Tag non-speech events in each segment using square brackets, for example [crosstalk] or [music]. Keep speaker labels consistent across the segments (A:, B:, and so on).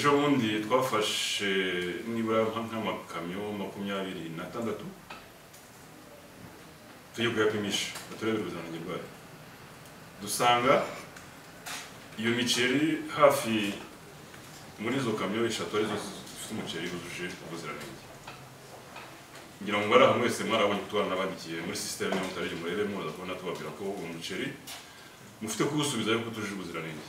A: ejo bundi twafashe nibura nka- nk'amakamyo makumyabiri n'atandatu tujye kuyapimisha baturebere ubuziranenge bwayo dusanga iyo miceri hafi muri izo kamyo eshatu ari zo zifite umuceri wujuje ubuziranenge ngira ngo bari ahantu wese mwarabonye kutubana n'abandikiye muri sisiteme yo mutarege murebe muza kubona tubabwira ko uwo muceri mufite kuwusubiza yuko utujuje ubuziranenge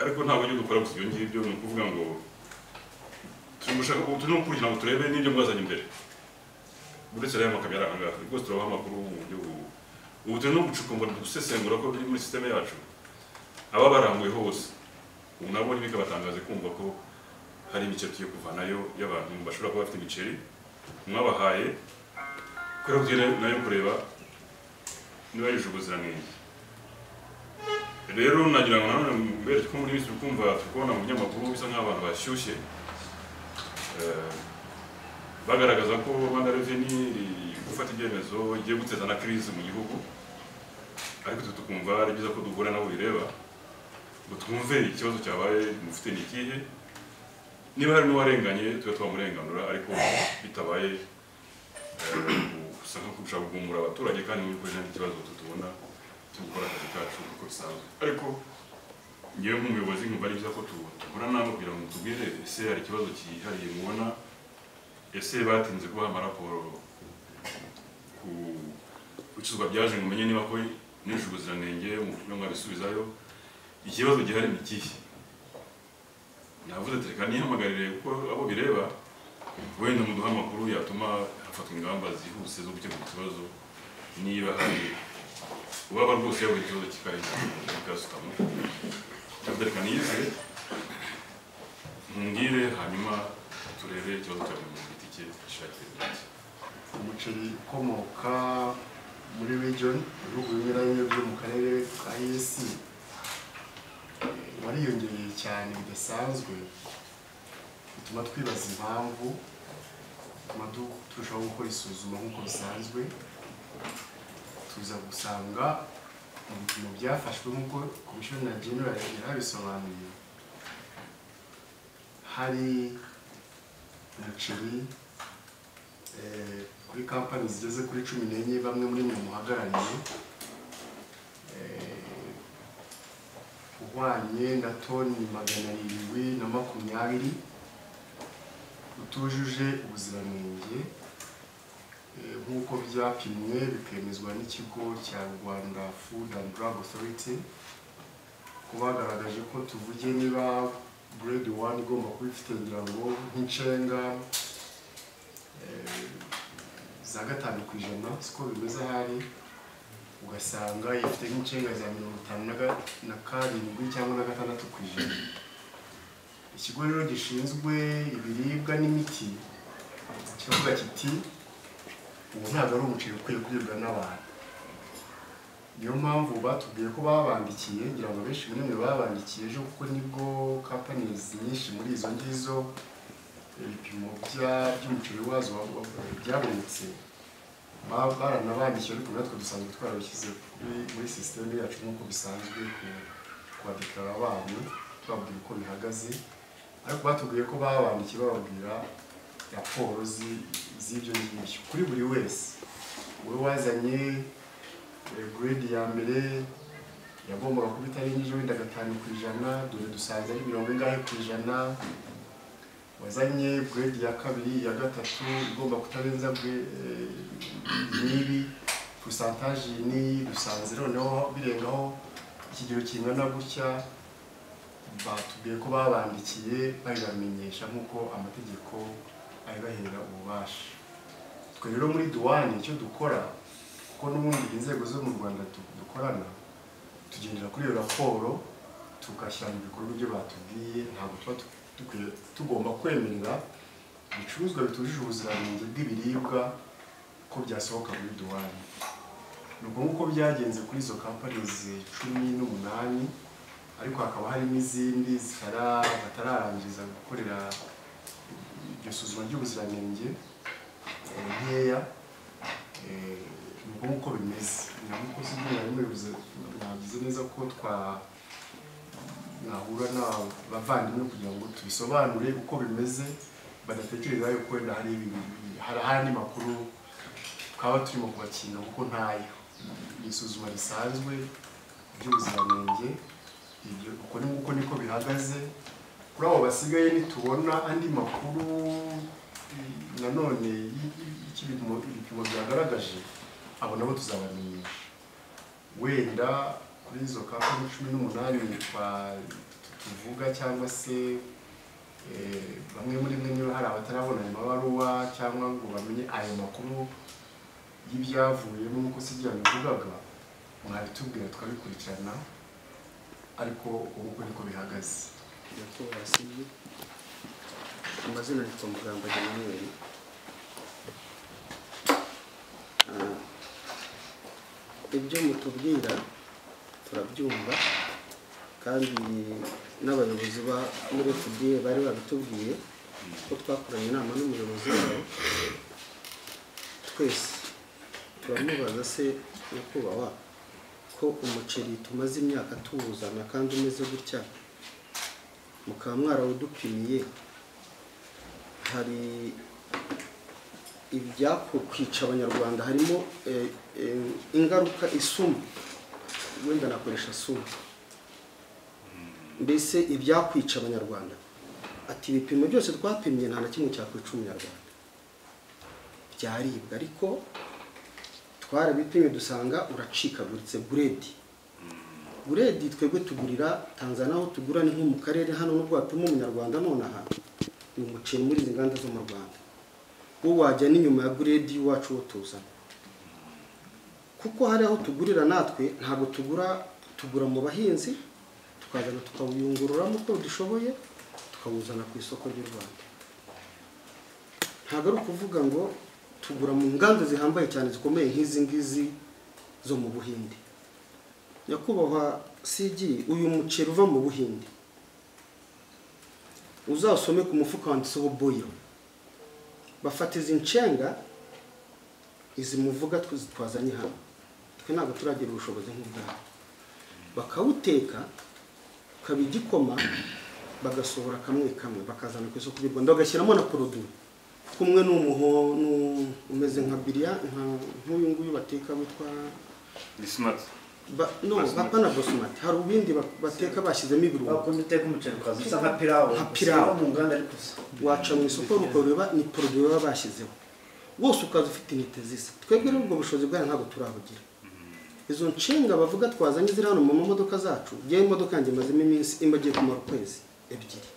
A: ariko ntabwo ibyo dukora gusa ibyo ngibyo ni ukuvuga ngo turimo gukurikirana ngo turebe n'ibyo mwazanye imbere uretse rero amakamyo ari ahangaha rwose turabaha amakuru mu buryo bu- ubu turi no gucukumbura gusesengura ko biri muri sisiteme yacu aba baranguye hose ubu nabo ntibikabatangaze kumva ko hari imiceri tugiye kuvanayo y'abantu bashobora kuba bafite imiceri mwabahaye kubera ko na yo kureba niba yujuje ubuziranenge rero nagira ngo nanone mbereke ko muri minsi turi kumva turi kubona mu binyamakuru bisa nk'abantu bashyushye. Eh, bagaragaza ko rwanda reveni iri gufata ibyemezo igiye guteza na crise mu gihugu. Ariko twe tukumva ari byiza ko duhura nabo bireba. Ngo twumve ikibazo cyabaye mufite ni ikihe. Niba hari n'uwarenganye tube twamurenganura ariko bitabaye. Eh, gusa nko gushaka kugumura abaturage kandi mu by'ukuri nta kibazo tutubona cyo gukora akazi kacu uko bisanzwe ariko ngewe nk'umuyobozi nkumva ari byiza ko duhura nabo kugira ngo tubwire ese hari ikibazo cyihariye mubona? Ese batinze kubaha amaraporo ku bicuruzwa byaje ngo umenye niba ko nujuje ubuziranenge mu buryo mwabisubizayo ikibazo gihari ni ikihe navuze ati reka nihamagarire kuko abo bireba wenda muduha amakuru yatuma hafatwa ingamba zihuse zo gukemura ikibazo niba hari uwaba rwose yabuze ikibazo kikasukamo ndavuga reka niyizire mbwire hanyuma turebe ikibazo cya buri muntu giti cye gishakire umuti
B: umuceri ukomoka muri region ibihugu bimwe na bimwe byo mu karere ka esi wariyongereye cyane bidasanzwe bituma twibaza impamvu bituma turushaho gukora isuzuma nk'uko bisanzwe. Tuza gusanga mu bipimo byafashwe nk'uko komishoni na general yarabisobanuye hari umuceri eh, kuri kampani zigeze kuri cumi n'enye bamwe muri mwe muhagarariye eh, uhwanye na toni magana arindwi na makumyabiri utujuje ubuziranenge. Byapimwe bikemezwa n'ikigo cya rwanda food and drug authority ko bagaragaje ko tuvuge niba grade one igomba kuba ifite ngira ngo nk'icenga eh, za gatanu ku ijana siko bimeze ahari ugasanga ifite nk'icenga za mirongo itanu na karindwi cyangwa na gatandatu ku ijana. Ikigo rero gishinzwe ibiribwa n'imiti kiravuga kiti ubu ntabwo ari umuceri ukwiye kuribwa n'abantu. Niyo mpamvu batubwiye ko babandikiye ngira ngo benshi muri mwe babandikiye ejo kuko ni bwo companies nyinshi muri izo ngizo ibipimo by'umuceri wazo wa- wa- byabonetse ba- baranabandikiye ariko natwe dusanzwe twarabishyize muri sisiteme yacu nk'uko bisanzwe ku- kubadekarara abantu bababwira uko bihagaze ariko batubwiye ko babandikiye bababwira raporo zi- z'ibyo ngibyo kuri buri wese wowe wazanye grade ya mbere yagombaga kuba itarengeje wenda gatanu ku ijana dore dusanze ari mirongo ingahe ku ijana wazanye grade ya kabiri ya gatatu igomba kutarenza n'ibi pusantaje n'iyi dusanze noneho birengaho ikigero kingana gutya batubwiye ko babandikiye babibamenyesha nk'uko amategeko abibahera ububasha twe rero muri duwani icyo dukora kuko n'ubundi inzego zo mu rwanda du- dukorana tugendera kuri iyo raporo tugashyira mu bikorwa ibyo batubwiye ntabwo tuba tugomba kwemerera ibicuruzwa bitujuje ubuziranenge bw'ibiribwa ko byasohoka muri duwani ni ubwo byagenze kuri izo companies cumi n'umunani ariko hakaba hari n'izindi batararangiza gukorera iryo suzuma ry'ubuziranenge eh, nkeya Eh, ni uko nguko bimeze nk'uko si byo mwari mubivuze mwagize neza ko twa mwahura n'abavandimwe kugira ngo tubisobanure uko bimeze badatekereza yuko wenda hari hari ahandi makuru twaba turimo kubakina kuko ntayo ni isuzuma risanzwe ry'ubuziranenge uko niko bihagaze kuri abo basigaye nitubona andi makuru nanone ibipimo byagaragaje abo nabo tuzabamenyesha. Wenda kuri izo kampani cumi n'umunani tuvuga cyangwa se eh, bamwe muri mwe niba hari abatarabona ayo mabaruwa cyangwa ngo bamenye ayo makuru y'ibyavuyemo nk'uko sijya bivugaga mwabitubwira tukabikurikirana ariko ubu ngubu niko bihagaze.
C: Nyakubahwa sibye amazina yitwa Emmanuel Ah, ibyo mutubwira turabyumva kandi n'abayobozi ba muri FDA bari babitubwiye ko twakoranye inama n'umuyobozi wabo. Twese turamubaza se nyakubahwa ko umuceri tumaze imyaka tuwuzana kandi umeze gutya? Mukaba mwarawudupimiye hari ibyakwica abanyarwanda harimo eh, eh, ingaruka isuma wenda nakoresha suma mbese ibyakwica abanyarwanda? Ati ibipimo byose twapimye nta na kimwe cyakwica umunyarwanda. Byaribwa ariko twarabipimye dusanga uracikaguritse buredi buredi twebwe tugurira tanzania aho tugura ni nko mu karere hano n'ubwo wapima umunyarwanda nonaha ni umuceri muri izi nganda zo mu rwanda. Wo wajya n'inyuma ya buredi y'iwacu wo tuzana kuko hari aho tugurira natwe ntabwo tugura tugura mu bahinzi tukazana tukawuyungururamo uko dushoboye tukawuzana ku isoko ry'u rwanda. Ntabwo ari ukuvuga ngo tugura mu nganda zihambaye cyane zikomeye nk'izi ngizi zo mu buhinde. Nyakubahwa cg uyu muceri uva mu buhinde. Uzasome ku mufuka wanditseho boyiro bafata izi nshenga izi muvuga twazanye hano. Twe ntabwo turagira ubushobozi nk'ubwabo bakawuteka ukaba igikoma bagasohora kamwe kamwe bakazana ku isoko ry'u rwanda bagashyiramo na poroduwi kumwe n'umuho n'u- umeze nka biriya nk'uyu nguyu bateka witwa Ba, no, hapana basmati. Hari ubindi ba- bateka bashyizemo ibirungo.
D: wakunda uteka umuceri ukaza usa nka pirawu
C: Nka pirawu.
D: mu nganda ariko usa
C: Waca mu isoko ukareba ni produit baba bashyizeho. Wose ukaza ufite intete zisa. Twebwe rero ubwo bushobozi bwayo ntabwo turabugira. Izo nshinga bavuga twazanye ziri hano mu mamodoka zacu, njyewe imodoka yanjye imazemo iminsi imagiye kumara ukwezi ebyiri.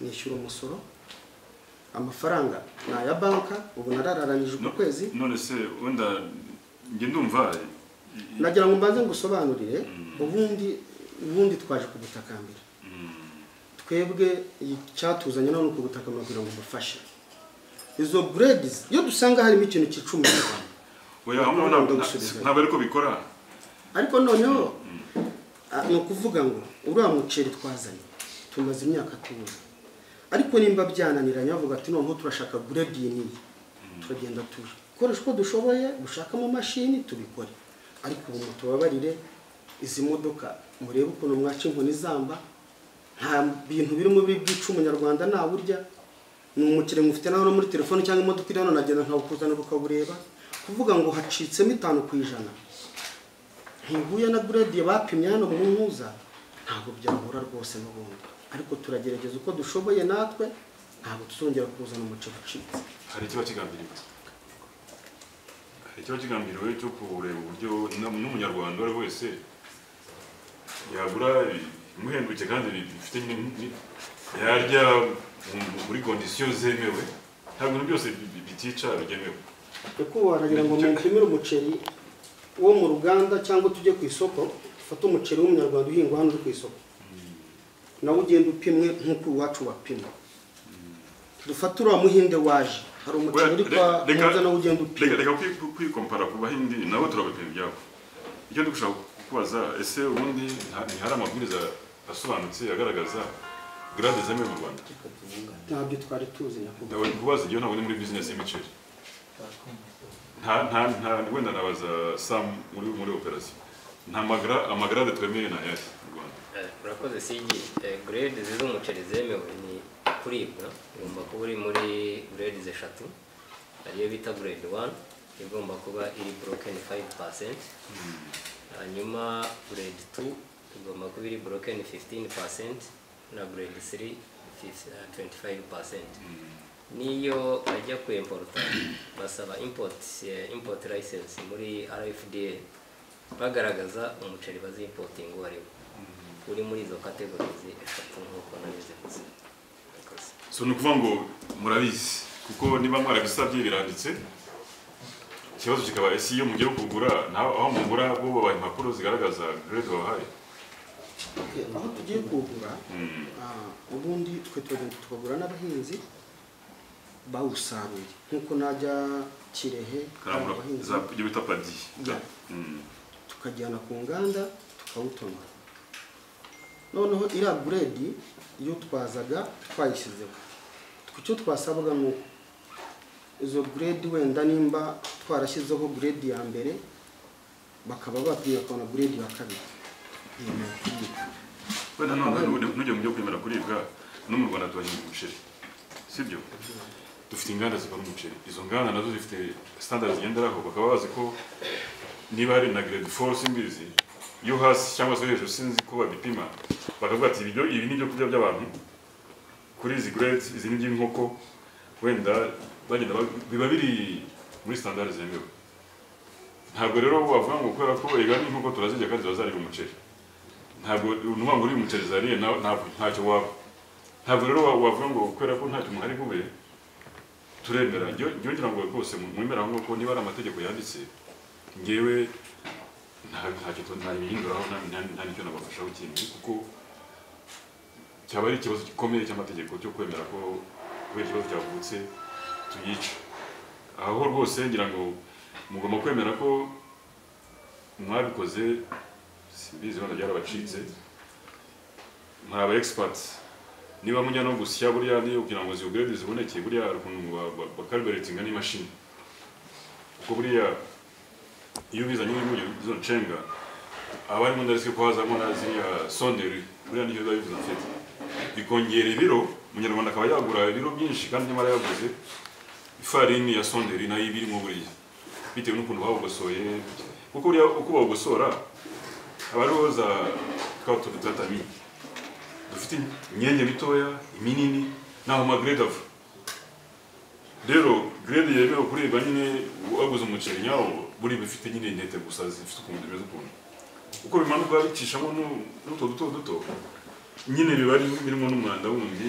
C: Nishyura umusoro, amafaranga ni aya banka, ubu narararanyije uku kwezi.
A: none se wenda njye ndumva
C: Nagira ngo mbanze ngusobanurire, ubundi ubundi twaje kugutakambira. twebwe icyatuzanye none ku butaka ni ukugira ngo dufashe izo buredizi iyo dusanga harimo ikintu umunyarwanda [coughs]
A: oya hamwe
C: Ntabwo
A: ariko bikora?
C: Ariko noneho ah, ni ukuvuga ngo uriya muceri twazanye tumaze imyaka tuwuzi ariko nimba byananiranye bavuga ati noneho turashaka buredi iyi n'iyi. Turagenda dukoresha uko dushoboye gushaka mu mashini tubikore. Ariko ubu mutubabarire izi modoka murebe ukuntu mwaca inkoni zamba nta bintu birimo biri bwica umunyarwanda nawurya ni umukire mufite nawe muri telefone cyangwa imodoka iri hano nagenda nkawukuzanira ukabureba kuvuga ngo hacitsemo itanu ku ijana. Ntihuye na buredi bapimye hano mu ntuza ntabwo byahura rwose n'ubundi. Ariko turagerageza uko dushoboye natwe ntabwo tuzongera kuzana umuceri ucitse.
A: Hari ikiba kigambiriwe ikiba kigambiriwe cyo kureba uburyo n'umunyarwanda uwo ari wese yagura imuhenduke kandi bifite yarya muri kondisiyo zemewe. Nta bintu byose bi- bi- bitica bigenewe
C: nyakubahwa waragira ngo mupimire umuceri wo mu ruganda cyangwa tujye ku isoko ufate umuceri w'umunyarwanda uhingwa hano uri ku isoko. Nawe ugenda upimwe nk'uko iwacu wapimwa dufate wa muhinde waje. Hari uri kwa muza nawe ugenda
A: reka reka kwi- kwi- kwikompara ku bahindi nabo turabapima ibyabo icyo ndi gushaka kukubaza ese ubundi ntihari amabwiriza asobanutse agaragaza grade zemewe mu rwanda?
C: Ntabyo twari tuzi nyakubahwa
A: kubaza igihe ntabwo ni muri business y'imiceri. Nta nta nta wenda nabaza sam muri muri operation. Nta magra amagrade twemewe na yari mu Rwanda.
E: Eh, urakoze sigi grade z'umuceri zemewe ni kuribwa igomba kuba uri muri grade eshatu ariyo bita grade 1 igomba kuba iri broken 5% hanyuma grade 2 igomba kuba iri broken 15% na grade 3 fif- eh, 25% niyo ajya ku importa basaba import eh, import license muri RFDA bagaragaza umuceri bazimporting uwo ari wo. Uri muri izo categories eshatu.
A: So ni ukuvuga ngo murabizi kuko niba mwarabisabye biranditse ikibazo kikaba ese iyo mugiye kugura aho mugura bo babaha impapuro zigaragaza grade wabahaye
C: Okay, aho tugiye kuwugura
A: Mm.
C: ah, ubundi twe tukagura n'abahinzi bawusaruye nk'uko najya kirehe
A: ibyo bita padi
C: Yeah.
A: Mm.
C: tukajyana ku nganda tukawutonora noneho iriya buredi iyo twazaga twayishyizeho. Icyo twasabaga ni uko izo buredi wenda nimba twarashyizeho buredi ya mbere bakaba bapimye bakabona buredi ya kabiri. Yemewe kuribwa
A: wenda ntujye mu byo kwemera kuribwa no mu rwanda tubahinga umuceri sibyo dufite inganda zikora umuceri izo nganda na zo zifite standard zigenderaho. Bakaba bazi ko niba hari na grade 4 simbizi yo hasi cyangwa se hejuru sinzi ko babipima bakavuga ati ibyo ibi ni byo kurya by'abantu. Kuri izi grade izi ni iby'inkoko wenda bagenda ba- biba biri muri standard zemewe ntabwo rero wavuga ngo kubera ko ega n'inkoko turazirya kandi ziba zariye umuceri. Ntabwo nuvuga ngo uri umuceri zariye ntacyo waba. Ntabwo rero wa- wavuga ngo kubera ko ntacyo muhari bube turemera. Ngira ngo rwose mwemera aho ngaho niba ari amategeko yanditse ngewe nta- ntabihinduraho nta- n'icyo nabafashaho kindi kuko cyaba ari ikibazo gikomeye cy'amategeko cyo kwemera ko kubera ikibazo cyavutse tuyica aho rwose ngira ngo mugomba kwemera ko mwabikoze simbizi wenda byarabacitse muri aba experts niba mujya no gusya buriya ni kugira ngo ziwugrade ziboneke buriya hari ukuntu ba- ba- bakalibratinga n'imashini kuko buriya iyo ubizanye n'impunyu izo nshenga aba arimo ndariswe ko hazamo na ziriya sonderi buriya ni cyo biba bivuze mfite bikongera ibiro umunyarwanda akaba yagura ibiro byinshi kandi nyamara yaguze ifarini ya sonderi na yo iba irimo buriya bitewe n'ukuntu bawugosoye. Kuko buriya uko bawugosora haba hariho za twa tuntu tatami dufite imyenge mitoya iminini naho amagrade ava rero grade yemewe kuribwa nyine waguze umuceri nyawo buri bifite nyine intete gusa zifite ukuntu zimeze ukuntu uko bimanuka bicishamo nu- n'utwo duto duto nyine biba birimo n'umwanda wundi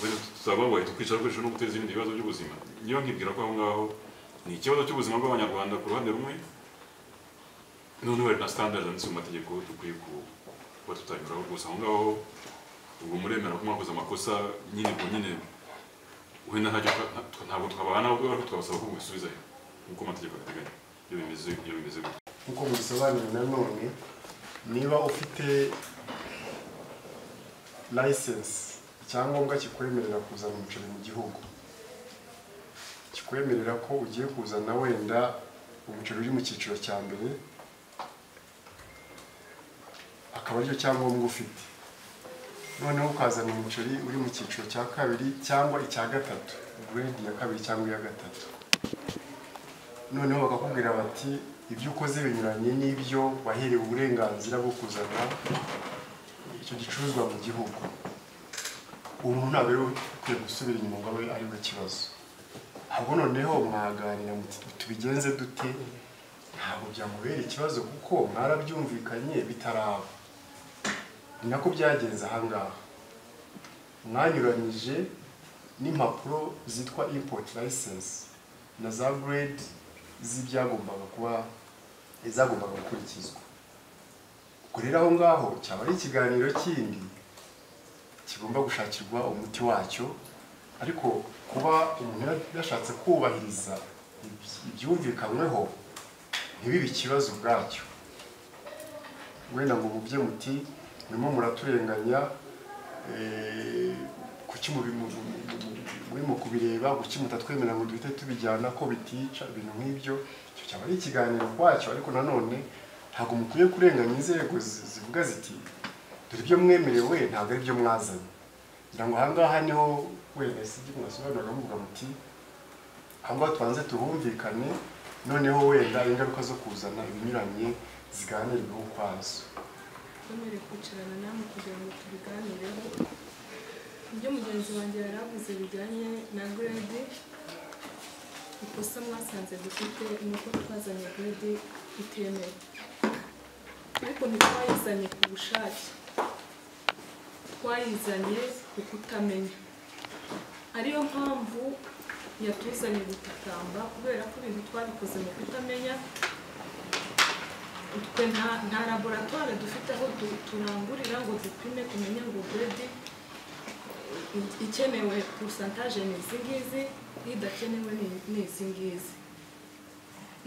A: wenda tuzaba wahita ukwicara ukoresha no guteza ibindi bibazo by'ubuzima. Niyo nkibwira ko aho ngaho ni ikibazo cy'ubuzima bw'abanyarwanda ku ruhande rumwe noneho hari na standard zanditse mu mategeko dukwiye kuba tutanyuraho rwose aho ngaho ubwo muremera ko mwakoze amakosa nyine ubwo nyine wenda ntabwo twabana ahubwo twabasaba ko mubisubizayo nk'uko amategeko abiteganya iyo bimeze iyo bimeze gutyo
B: nk'uko mubisobanura nanone niba ufite license icyangombwa kikwemerera kuzana umuceri mu gihugu. Kikwemerera ko ugiye kuzana wenda umuceri uri mu cyiciro cya mbere akaba ari cyo cyangombwa ufite. Noneho ukazana umuceri uri mu cyiciro cya kabiri cyangwa icya gatatu grade ya kabiri cyangwa iya gatatu. Noneho bakakubwira bati ibyo ukoze binyuranye n'ibyo waherewe uburenganzira bwo kuzana icyo gicuruzwa mu gihugu. Muntu ntabwo rero ukwiye gusubira inyuma ngo abe ari kibazo. Ahubwo noneho mwaganira tubigenze dute? Ntabwo byamubera ikibazo kuko mwarabyumvikanye bitaraba. Ni nako byagenze ahangaha mwanyuranyije n'impapuro zitwa import license na za grade z'ibyagombaga kuba izagombaga gukurikizwa. Ubwo rero aho ngaho cyaba ari ikiganiro kindi kigomba gushakirwa umuti wacyo ariko kuba umuntu yashatse kubahiriza iby- ibyumvikanyweho ntibibe ikibazo ubwacyo. Wenda ngo mubye muti murimo muraturenganya eh, kuki mubi- mu- kubireba kuki mutatwemerera ngo duhite tubijyana ko bitica ibintu nk'ibyo? Icyo cyaba ari ikiganiro kwacyo ariko nanone ntabwo mukwiye kurenganya inzego zi- zivuga ziti dore ibyo mwemerewe ntabwo ari byo mwazanye. Ngira ngo ahangaha ni ho wenda si ibyo mwasobanuraga muvuga muti ahangaha tubanze tuhumvikane noneho wenda ingaruka zo kuzana ibinyuranye ziganirweho ukwazo.
F: Kwicarana namwe kugira ngo tubiganireho. Ibyo mugenzi wanjye yari avuze bijyanye na grade ikosa mwasanze dufite ni uko twazanye grade itemewe. Ariko ntitwayizanye ku bushake. Twayizanye ku kutamenya. Ariyo mpamvu yatuzanye gutakamba kubera ko ibintu twabikoze mu kutamenya twe nta laboratware dufite aho tu- turangurira ngo dupime tumenye ngo grade ikenewe pourcentage ni izi ngizi idakenewe ni- izi ngizi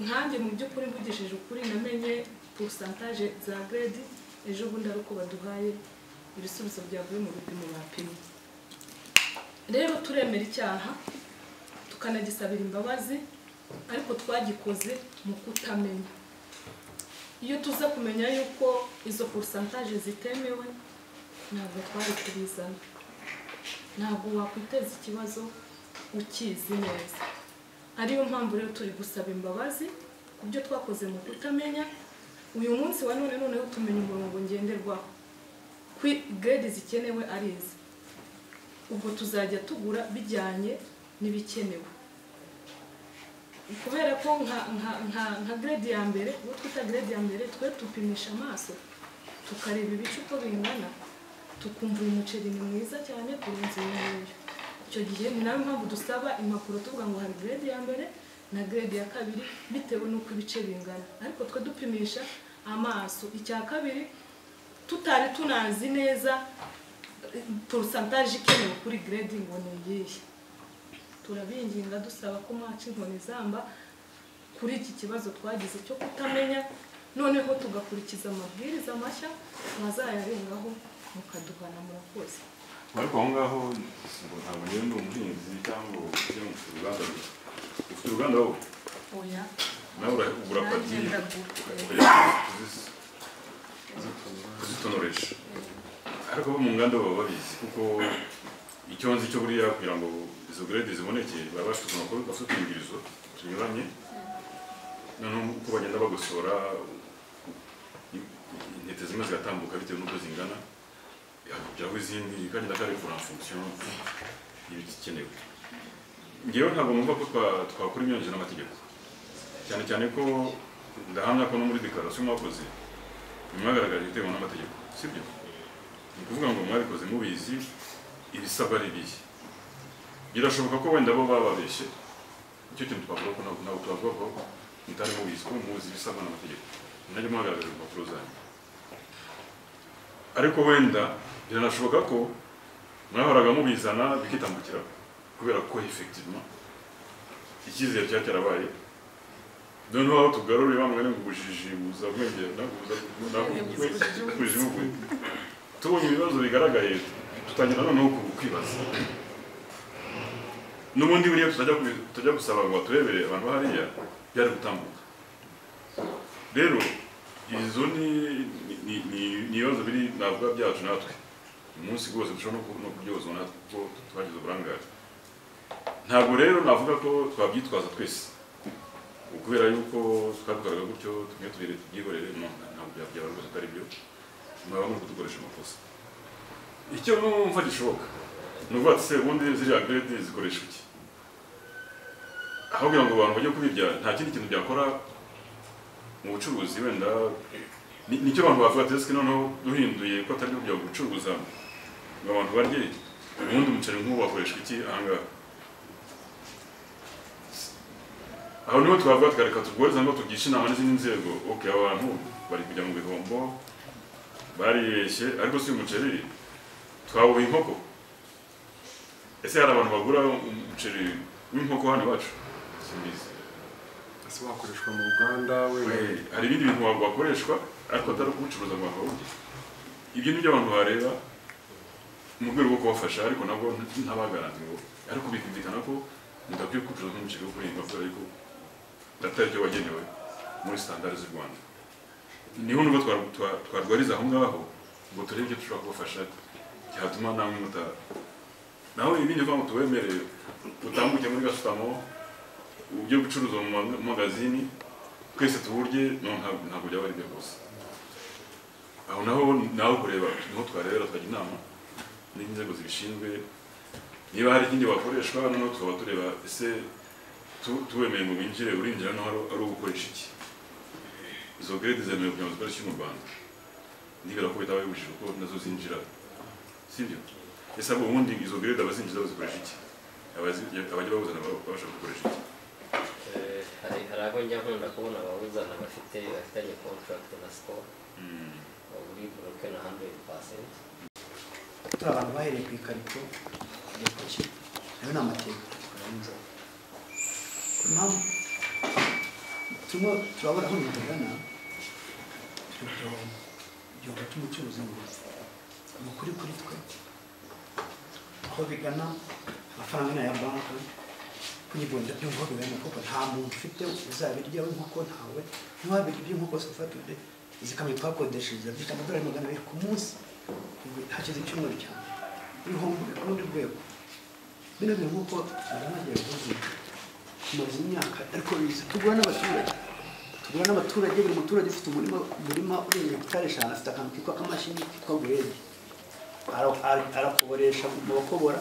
F: nkanjye mu by'ukuri mvugishije ukuri namenye pourcentage za grade ejo bundi ari uko baduhaye ibisubizo byavuye mu bipimo bapimye rero turemera icyaha tukanagisabira imbabazi ariko twagikoze mu kutamenya. Iyo tuza kumenya yuko izo pourcentage zitemewe ntabwo twari kubizana. Ntabwo wakwiteza ikibazo ukizi neza. Ariyo mpamvu rero turi gusaba imbabazi ku byo twakoze mu kutamenya. Uyu munsi wa none noneho tumenya umurongo ngenderwaho. Grade zikenewe ari izi. Ubwo tuzajya tugura bijyanye n'ibikenewe. Kubera ko nka grade ya mbere uwo twita grade ya mbere twe tupimisha amaso tukareba ibice uko bingana. Tukumva uyu muceri ni mwiza cyane kurenza uyu nguyu. Icyo gihe ni na yo mpamvu dusaba impapuro tuvuga ngo hari grade ya mbere na grade ya kabiri bitewe n'uko ibice bingana. Ariko twe dupimisha amaso. Icya kabiri tutari tunazi neza pourcentage ikenewe kuri grade ngo ni iyihe. Turabinginga dusaba ko mwaca inkoni zamba kuri iki kibazo twagize cyo kutamenya noneho tugakurikiza amabwiriza mashya mwazayarengaho mukaduhana murakoze.
A: Ariko aho ngaho ntabwo njyewe ndi umuhinzi cyangwa ujya mu uruganda ufite uruganda wowe
F: oya.
A: Nawe ura- ugura
F: nanjye
A: padiye
F: ndagura.
A: Ukajya kuzis- kuzitonoresha ariko bo mu nganda baba babizi kuko icyo nzi cyo buriya kugira ngo izo grade ziboneke baba bafite utuntu bakora- bafite utuyungirizo tunyuranye. Noneho uko bagenda bagosora intete zimwe zigatambuka bitewe n'uko zingana. Hakujyaho izindi kagenda karevura en fonction. Y'ibikenewe ngewe ntabwo numva ko twa- twakora imyongezo n'amategeko. Cyane cyane ko ndahamya ko no muri dekarasiyo mwakoze mwagaragaje ibitewe n'amategeko sibyo? Ni ukuvuga ngo mwabikoze mubizi ibisabwa ari ibihe. Birashoboka ko wenda bo bababeshye icyo kintu twavuga ko ntabwo twavuga ko mutari mubizi ko muzi ibisabwa n'amategeko. Najya muhagaragaje impapuro zanyu ariko wenda biranashoboka ko mwahoraga mubizana bikitambukira kubera ko effectivement icyizere cyari cyarabaye. Noneho aho tugaruriye wa mwanya ngo ubujiji buza bwengera bujiji buvuye tubonye ibibazo bigaragaye tutangira noneho kwibaza. N'ubundi buriya tutajya gusaba ngo baturebere abantu hariya byari gutambuka. Rero izo ni ibibazo biri navuga byacu natwe umunsi rwose dushobora no ku- no kuryozwa natwe kuko twagize uburangare ntabwo rero navuga ko twabyitwaza twese kubera yuko twabikoraga gutyo tumwe tubiri tubyihorere ntabwo byaba rwose atari byo mwaba muri kudukoresha amakosa icyo numva gishoboka ni ukuvuga se ubundi ziriya grade zikoreshwa iki aho kugira ngo abantu bajye kubirya nta kindi kintu byakora mu bucuruzi wenda ni- ni cyo abantu bavuga ati noneho duhinduye ko atari kujya gucuruza? Ngo abantu barye ubundi umuceri nk'ubu wakoreshwa iki? Ahangaha aho ni ho twavuga tukareka tubworiza ngo tugishe inama n'izindi nzego. Ok abo bantu bari kujya mu bihombo baribeshye ariko si umuceri twawuha inkoko. Ese hari abantu bagura umuceri w'inkoko hano iwacu? Simbizi
B: ese wakoreshwa mu ruganda
A: Eh, hari ibindi bintu wa- wakoreshwa ariko atari ukubucuruza ngo bakawurya ibyo ni byo abantu bareba mu rwego rwo kubafasha ariko nabwo ntabagaranti ngo ariko bikumvikana ko mudakwiye gucuruza nk'umuceri wo kubera yuko atari byo wagenewe muri standard z'u rwanda. Niho nubwo twa- twa- twarwariza aho ngaho ngo turebe icyo dushobora kubafasha cyatuma namwe muta nawe ibindi ngo tuwemere utambuke muri gasutamo ujye gucuruza mu magazini twese tuburye ntabwo byaba ari byo gusa aho naho naho kureba niho twarebera tukajya inama n'inzego zibishinzwe. Niba hari ikindi wakoreshwa noneho tukaba tureba ese tuwemeye ngo winjire urinjira naho ari ugukoresha iki? Izo grade zemewe kugira ngo zikoreshe mu rwanda? Ndibwira ko bitaba bibujije ko nazo zinjira sibyo? Ese ubundi izo grade abazinjiza bazikoresha iki? Abajya babuzana babasha gukoresha iki
E: hari hari aho njya nkunda kubona abawuzana bafite bafitanye contract na score.
A: Uri
E: buri broken 100%
D: turi abantu bahereye ku ikarito kujya ku ki nayo ni. Amateka impamvu turimo turabona aho ku igihombo cy'umucuruzi mu ni ukuri kuri twe aho bigana amafaranga ni aya banki kunyibonda byumva aho bigana kuko nta muntu ufite uzabiryaho inkoko ntawe ntiwabirya iby'inkoko zikamyo twakodesheje zifite amadolari magana abiri ku munsi hashize icyumweru cyane ibihombo ku rundi rwego bino bintu nk'uko abanagiye bivuze tumaze imyaka ariko biza tugura n'abaturage tugura n'abaturage buri muturage ufite umurima urenga hegitari eshanu afite akantu kitwa akamashini kitwa ara- arakoboresha mu bakobora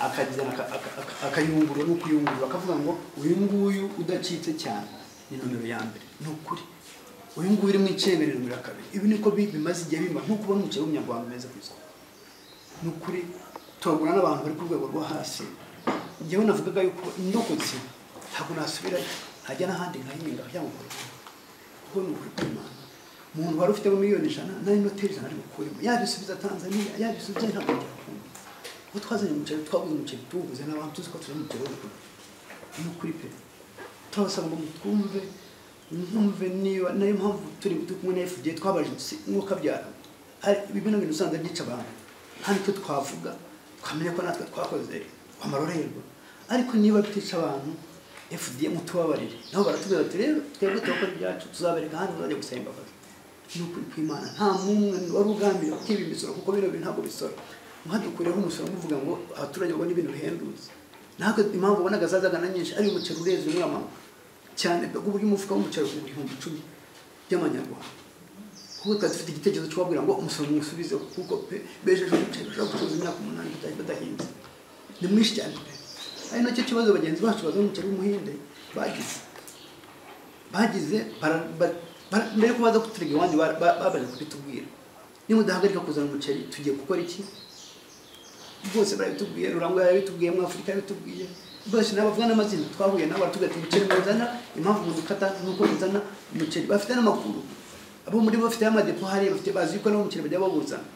D: akagizana aka- aka- aka- akayungurura no kuyungurura akavuga ngo uyu nguyu udacitse cyane. Ni nomero ya mbere. Ni ukuri. Uyu nguyu uri mu icemere nomero ya kabiri ibi niko bi- bimaze igihe bimba nk'uko ubona umuceri w'umunyarwanda umeze ku isoko. Ni ukuri. Turagura n'abantu bari ku rwego rwo hasi. Njyewe navugaga yuko indokotsi ntabwo nasubirayo. Ntajya n'ahandi nkahinga. Kugira ngo kuko ni ukuri kw'imana. Umuntu wari ufite miliyoni ijana nayo noteri ijana ari bukuremo yabisubiza tanzania yabisubiza ntabwo byakunda uko twazanye umuceri twaguze umuceri tuwuguze n'abantu tuzi ko tuzana umuceri wo gukora ni ukuri pe turabasaba ngo mutwumve mwumve niba nayo mpamvu turi turi kumwe na fda twabaje nk'uko byara ibi bino bintu usanga byica abantu nta nicyo twavuga twamenya ko natwe twakoze amarorerwa ariko niba bitica abantu fda mutubabarire nabo baratubwira bati rero twebwe turakora ibyacu tuzabereka ahandi muzajya gusaba imbabazi ni ukuri kw'imana nta n'umwe wari ugambiriye kwiba imisoro kuko bino bintu ntabwo bisora mwadukureho umusoro muvuga ngo abaturage babone ibintu bihendutse. Natwe impamvu ubonaga zazagana nyinshi ari umuceri ureze umwamanuka cyane ku buryo umufuka w'umuceri ugura ibihumbi icumi by'amanyarwanda. Kuko twari dufite igitekerezo cyo kubabwira ngo umusoro muwusubizeho. Kuko bejeje umuceri ushobora gucuruza imyaka umunani badahinze ni mwinshi cyane pe. Ari na cyo kibazo bagenzi bacu bazana umuceri w'umuhinde. Bagize. Bagize mbere yuko baza kuturega ba- babaje kubitubwira. Niba udahagarika kuzana umuceri tugiye gukora iki? Bose barabitubwiye rurango yarabitubwiye mu afurika yarabitubwiye. Bose n'abavuga n'amazina twahuye nabo baratubwira ati umuceri muzana impamvu mudukata nuko muzana umuceri. Bafite n'amakuru. Abo muri bo bafite amadepo hariya bafite bazi ko n'umuceri bajya bawuzana.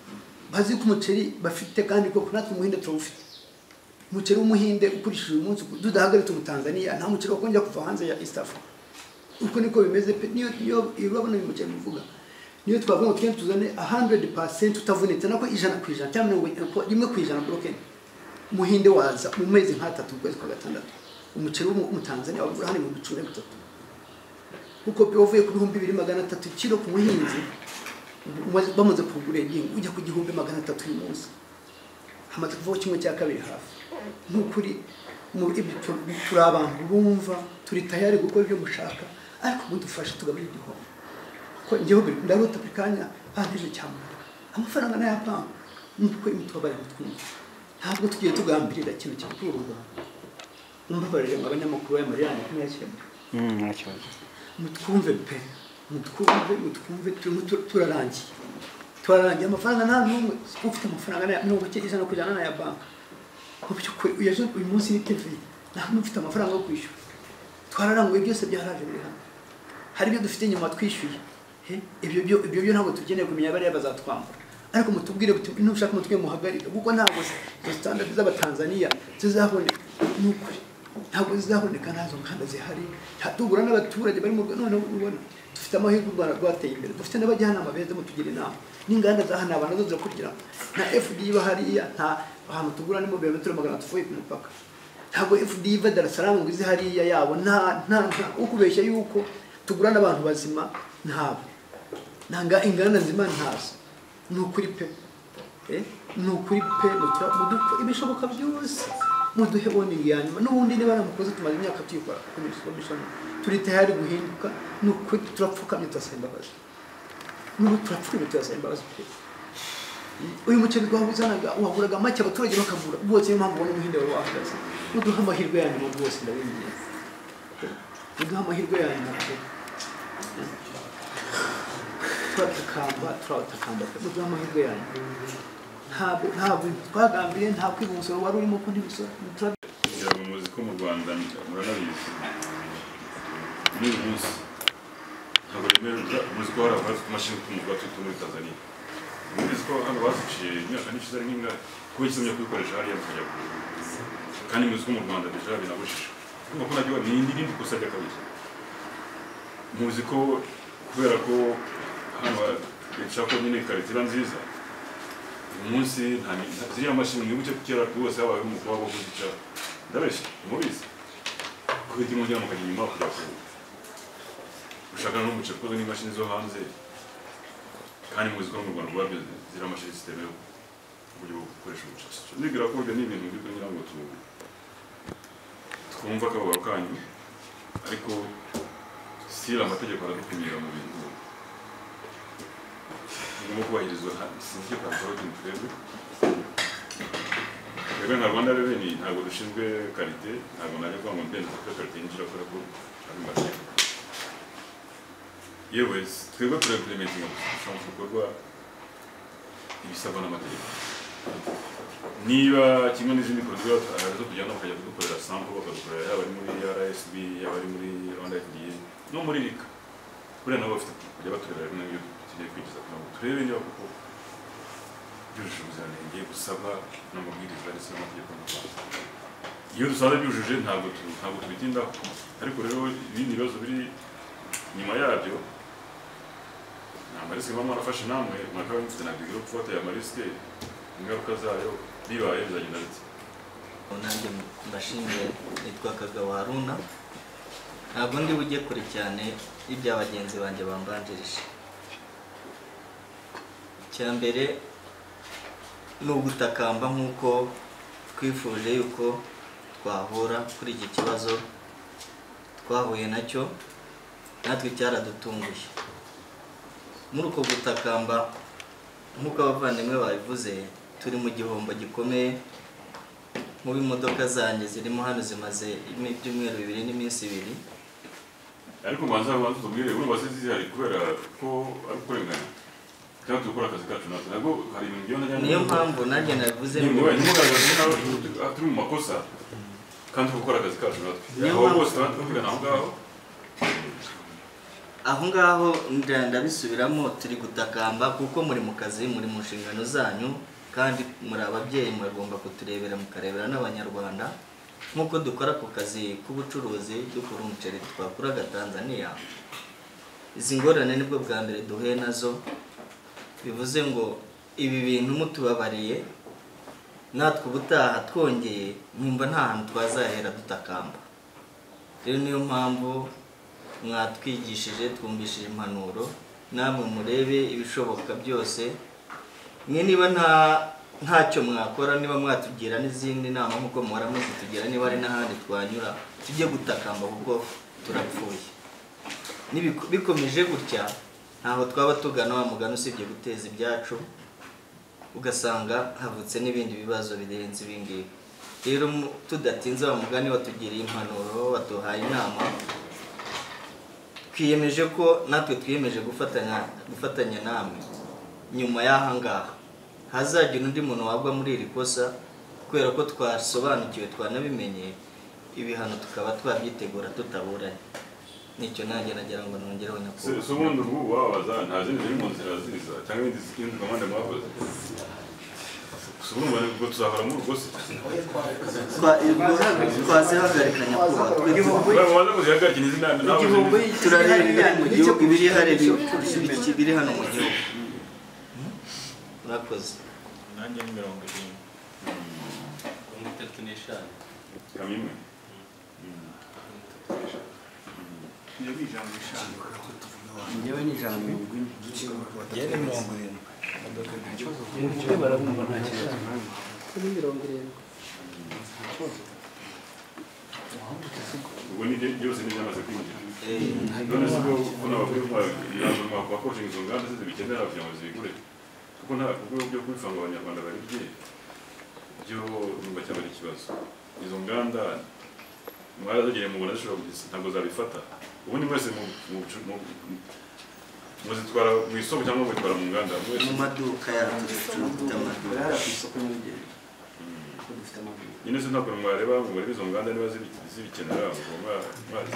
D: Bazi ko umuceri bafite kandi koko natwe umuhinde turawufite. Umuceri w'umuhinde ukurikije uyu munsi tudahagaritse umutanzaniya nta muceri wakongera kuva hanze ya east africa. Uko niko bimeze pe niyo urabona uyu muceri muvuga niyo twavuga ngo twebwe tuzane 100% utavunitse nako ijana ku ijana cyangwa mirongo rimwe ku ijana broken. Umuhinde waza mu mezi nk'atatu mu kwezi kwa gatandatu. Umuceri w'umutanzaniya wagura hano ibihumbi cumi na bitatu. Kuko pe ku bihumbi bibiri magana atatu kilo ku muhinzi bamaze kugura ingingo ujya ku gihumbi magana atatu uyu munsi. Hamaze kuvaho kimwe cya kabiri hafi. Mu tu- turi abantu bumva turi tayari gukora ibyo mushaka ariko mudufashe tugabanye igihombo. Ko njyewe buri- ndarota buri kanya banteje cyane amafaranga n'ayapanga nuko imitubabare mutwumva ntabwo tugiye tugambirira ikintu cyakura u Rwanda. Mumbabarire ngo abanyamakuru y'amarira yanjye kumuyakemura
G: nta kibazo.
D: Mutwumve pe. Mutwumve mutwumve turimo tu- turarangiye. Turarangiye. Amafaranga nta n'umwe. Ufite amafaranga mirongo icyenda ijana ku ijana n'aya banki. Mu by'ukuri uyu munsi ni tevi nta n'umwe ufite amafaranga yo kwishyura. Twararanguye byose byaraje biri hano. Hari ibyo dufite inyuma twishyuye. Ibyo byo ibyo byo ntabwo tukeneye kumenya bariya bazatwambura ariko mutubwire buti nushaka mutwe muhagarike kuko ntabwo izo standard z'abatanzaniya zizaboneka. Ni ukuri ntabwo zizaboneka ntazo nganda zihari. Nta- tugura n'abaturage bari mu Rwanda noneho ubona dufite amahirwe u Rwanda rwateye imbere. Dufite n'abajyanama beza mutugira inama. N'inganda za hano abantu zo zirakurikira nta FD iba hariya nta ahantu tugura ni mu birometero magana atatu ku mupaka. Ntabwo FD iva Dar es Salaam ngo ize hariya yabo. Nta nta nta ukubeshya yuko tugura n'abantu bazima ntabo nanga inganda nzima ntazo ni ukuri pe. Eh, ni ukuri pe ibishoboka byose. Muduhe warning ya nyuma. N'ubundi niba naramukoze tumaze imyaka tuyikora commission turi tayari guhinduka ni ukuri turapfukamye turasaba imbabazi. N'ubu turapfukamye turasaba imbabazi pe. Uyu muceri twawuzanaga waguraga make abaturage bakagura. Bose niyo mpamvu ubona umuhinde wari wahagaze. Muduhe amahirwe ya nyuma rwose ndabingiye muduhe amahirwe ya nyuma turatakamba turabatakamba muduhe amahirwe ya nyuma ntabwo ntabwo twagambiye nta kwiba umusoro wari urimo ko ntibisora
A: kugira ngo muzi ko mu rwanda muranabizi n'uyu munsi ntabwo remerera muzi ko hari abazi imashini tw'umurwa turi muri tanzania mubizi ko hano baziciye imyaka n'ishize ari nk'ingahe kuko ikizamya kubikoresha hariya mukajya kugura kandi muzi ko mu rwanda deja binabujije kumva ko na byo ni indi kosa ry'akabiri muzi ko kubera ko hano leta ko nyine karite iba nziza. Uyu munsi ziriya mashini mwibuke ko kera rwose habayeho umukobwa wo kuzica ndabeshya mubizi kubita imujyana mukajya inyuma kujya ku gushaka n'umuceri ukozwe n'imashini zo hanze kandi muzi ko mu rwanda rwabyo ziriya mashini zitemewe uburyo bwo gukoresha umuceri nibwira ko ibyo ni ibintu biri kugira ngo twumve akababaro kanyu ariko sitira amategeko aradukumira mu bintu bigomba kubahirizwa sinzi icyo twakora ikintu twebwe twebwe nka rwanda reveni ntabwo dushinzwe karite ntabwo najya kuvuga ngo ndende kuko karite yinjira kubera ko ari mategeko yewe twebwe turayimplementinga gusa bikorwa ibisabwa n'amategeko niba kimwe n'izindi produit zo kujyana bakajya kudukorera sample bakadukorera yaba ari muri RSB yaba ari muri Rwanda FDA no muri RICA buriya nabo bafite kujya baturera rimwe n'ibyo tugiye kwigiza kugira ngo turebe niba koko byujuje ubuziranenge busabwa n'amabwiriza ndetse n'amategeko mu Rwanda iyo dusanze byujuje ntabwo tu- ntabwo tubitindaho ariko rero ibindi bibazo biri nyuma yabyo ni amarisike muba mwarafashe namwe mwakaba mufite na bigiro gufata aya marisike ingaruka zayo bibaye bizagenda bite
G: nanjye mbashimiye nitwa kagabo haruna ntabwo ndi bujye kure cyane ibya bagenzi banjye bambanjirije. Icya mbere ni ugutakamba nk'uko twifuje yuko twahura kuri iki kibazo twahuye na cyo natwe cyaradutunguye. Muri uko gutakamba nk'uko abavandimwe babivuze turi mu gihombo gikomeye mu imodoka zanjye zirimo hano zimaze ibyumweru bibiri n'iminsi ibiri
A: ariko mbanza banza tubwire urumva se zihari kubera ko ari ukurenganya cyangwa tugukora akazi kacu natwe. Ntabwo hari ibintu byo najya
G: niyo mpamvu nanjye nabivuze ngo
A: nimuwe ntimugaragaze nawe turi mu makosa kandi turi gukora akazi kacu natwe.
G: Niyo
A: aho
G: mpamvu-
A: bose tuba tuvugana aho ngaho.
G: Aho ngaho nda- ndabisubiramo turi gutakamba kuko muri mu kazi muri mu nshingano zanyu kandi muri ababyeyi muragomba kuturebera mukarebera n'abanyarwanda. Nk'uko dukora ku kazi k'ubucuruzi dukora umuceri twakuraga tanzania izi ngorane ni bwo bwa mbere duhuye na zo. Bivuze ngo ibi bintu mutubabariye natwe ubutaha twongeye nkumva nta hantu twazahera dutakamba. Rero niyo mpamvu mwatwigishije twumvishije impanuro. Namwe murebe ibishoboka byose. Mwe niba nta ntacyo mwakora niba mwatugira n'izindi nama nk'uko muhora muzitugira niba hari n'ahandi twanyura tujye gutakamba kuko turapfuye. Bikomeje gutya ntaho twaba tugana wa mugani usibye guteza ibyacu ugasanga havutse n'ibindi bibazo birenze ibingibi rero tudatinze wa mugani watugiriye impanuro waduhaye inama twiyemeje ko natwe twiyemeje gufatanya namwe nyuma y'aha ngaha. Hazagira undi muntu wagwa muri iri kosa kubera ko twasobanukiwe twanabimenye ibihano tukaba twabyitegura tutaburanye ni cyo nanjye nagira ngo nongereho nyakubahwa
A: se ubundi ubu wabaza nta zindi ziri mu nzira ziza cyangwa ibindi zindi gahunda mwakoze se ubundi ubona ubwo tuzahora muri ubwo se
G: Twa- twazihagarika nyakubahwa
D: igihombo
G: turareba ibiri mu gihugu ibiri hano mu gihugu murakoze
H: nanjye ni mirongo irindwi mirongo itatu n'eshanu
B: ijambo eshanu
D: njyewe ni ijana na mirongo ine
H: njye ni mirongo irindwi
D: muvuge barabumva nta kibazo
C: kuri mirongo irindwi
A: ubwo ni byose ni byamaze kwinjira none se ko ko ibirango mwakoshinga izo nganda zibikenera kugira ngo zibigure kuko nta kuko byo kubivanga abanyarwanda baribye byo numva cyaba ari ikibazo izo nganda mwazagiye mubona zishobora kugeza ntabwo zabifata ubundi mwese mu- mu- mu- muzitwara mu isoko cyangwa muzitwara mu nganda
G: mu maduka yacu
D: dufite amaduka
A: nyine se ntabwo mwareba ngo murebe izo nganda niba zibi- zibikenera ngo mwa- mwa-